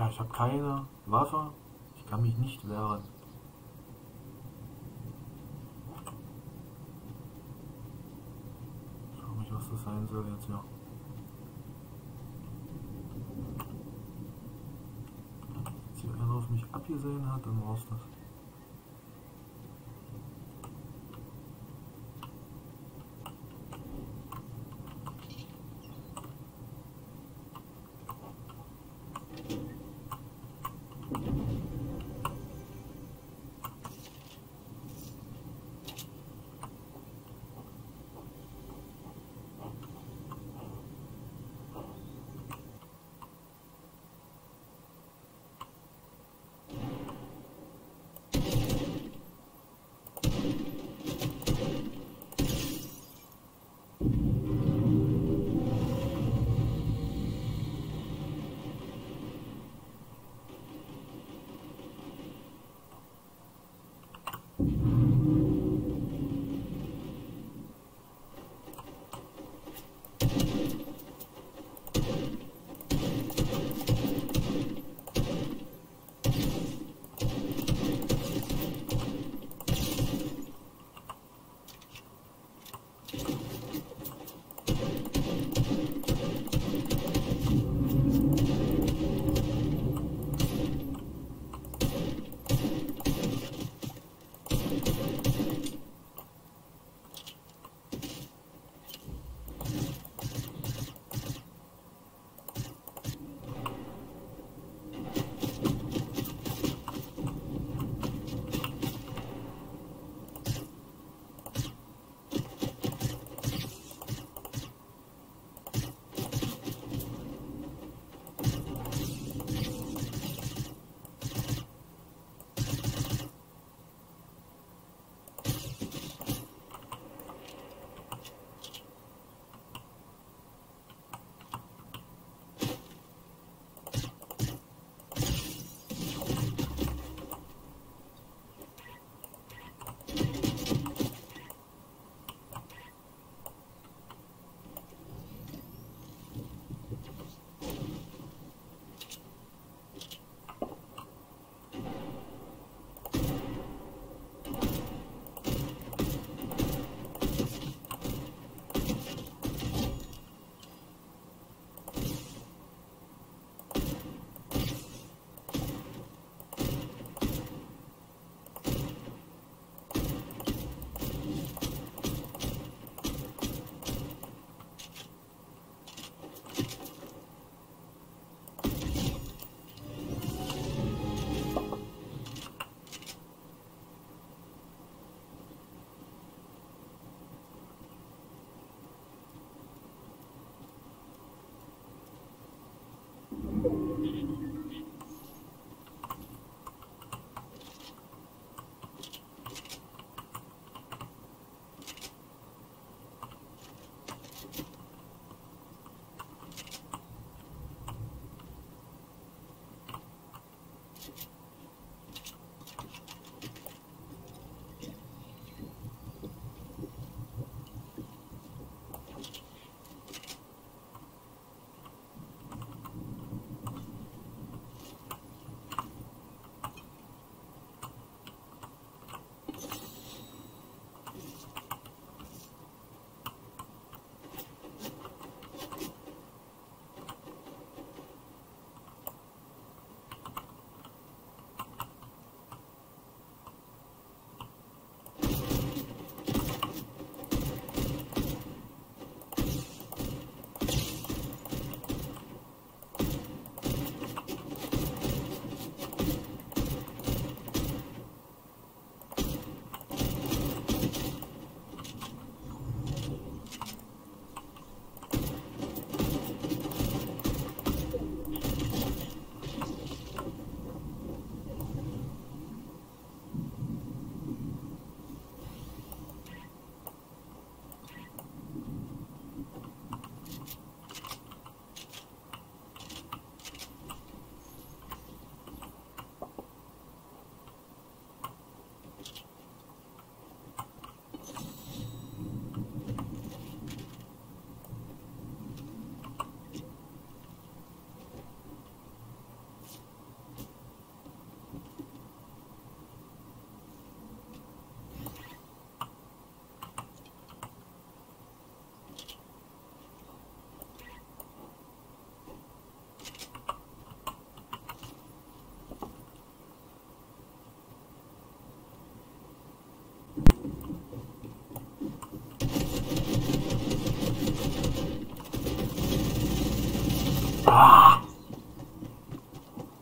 Ja, ich habe keine Waffe. Ich kann mich nicht wehren. Schau mich, soll jetzt. Jetzt hier einer auf mich abgesehen hat, dann war's das.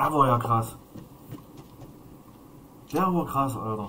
Der war ja krass. Der war krass, Alter.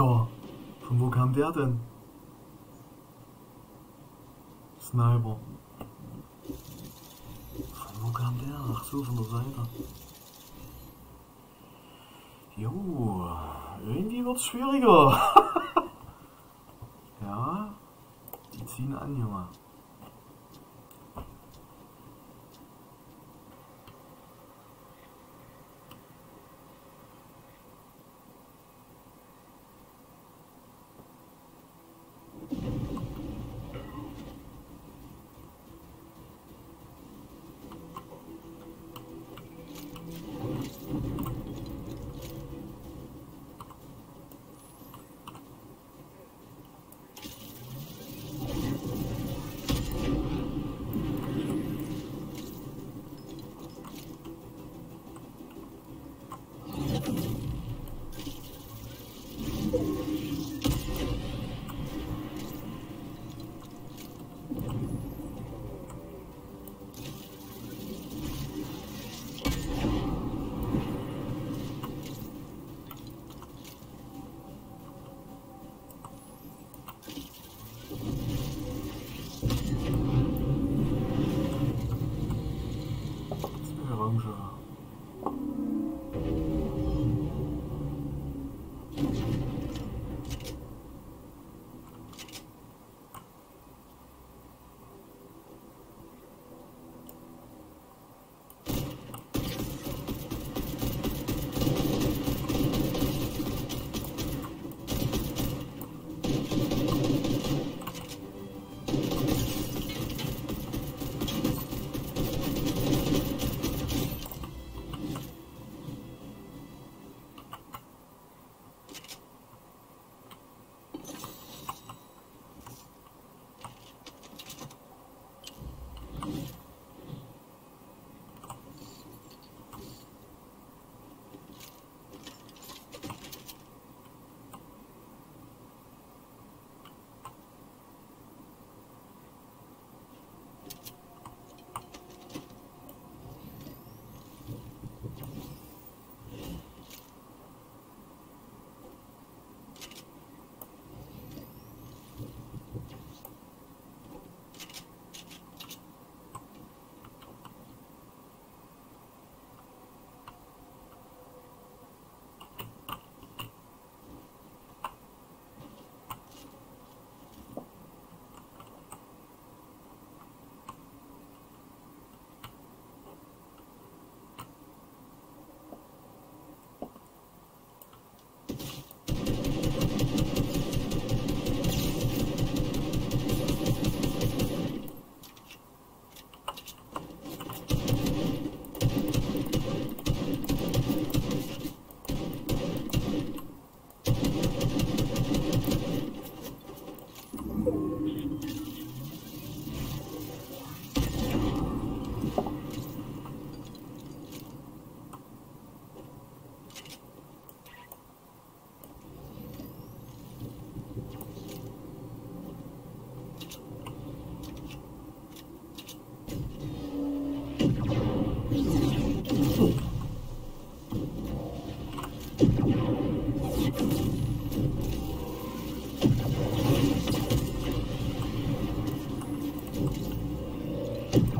Alter! Von wo kam der denn? Sniper. Von wo kam der? Ach so, von der Seite. Jo, irgendwie wird's schwieriger. ja, die ziehen an, Junge.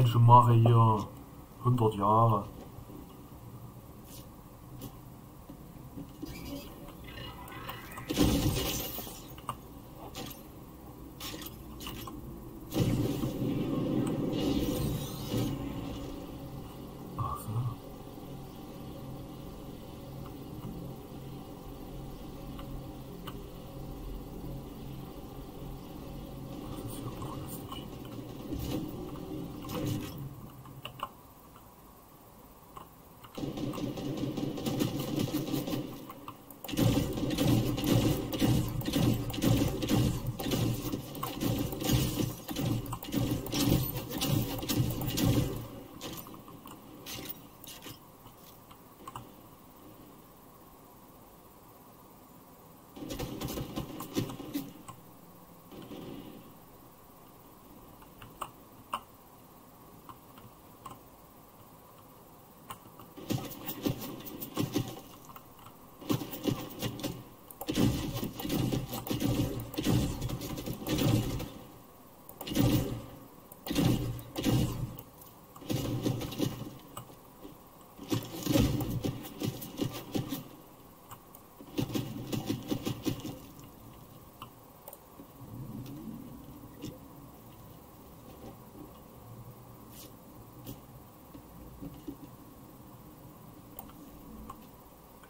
allein schon mache hier 100 Jahre. Ach so. Das ist ja doch lustig.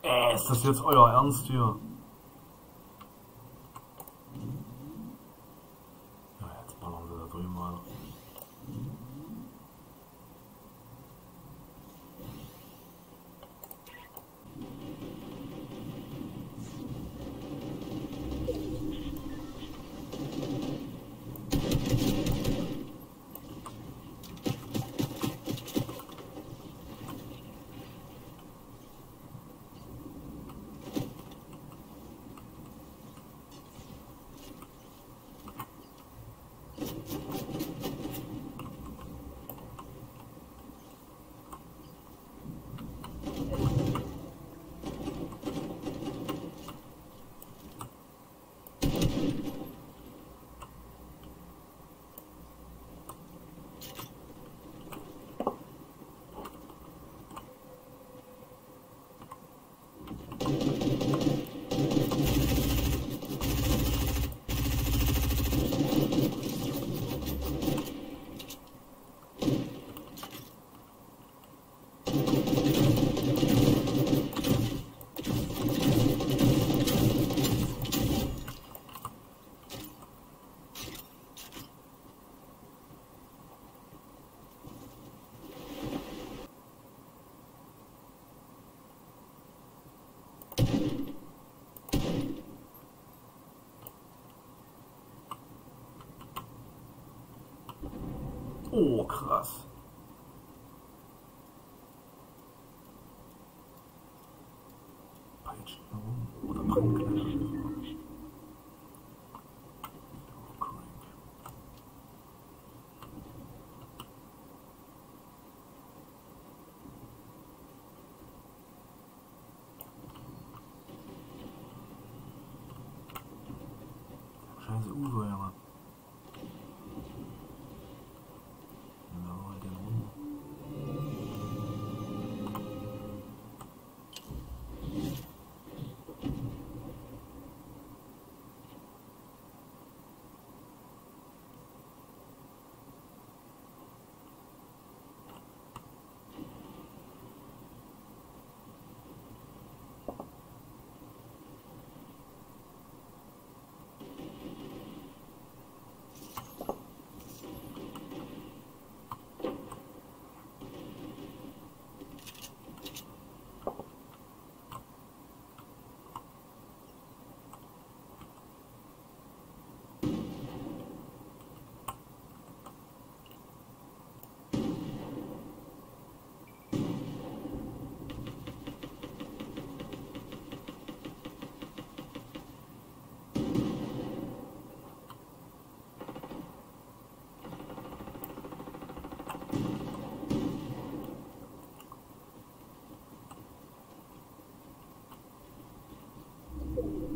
Äh, ist das jetzt euer Ernst hier? Oh, krass. Peitschen herum oder crank. Scheiße Uwe, Junge.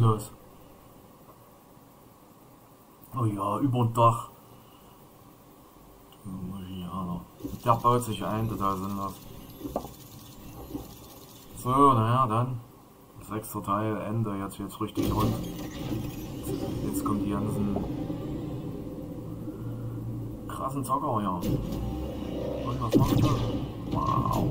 Sinnlos. Oh ja, über Dach. Der baut sich ein, total sinnlos. So, naja, dann. Sechster Teil, Ende, jetzt jetzt richtig rund. Jetzt kommen die ganzen krassen Zocker, ja. Und was macht er? Wow.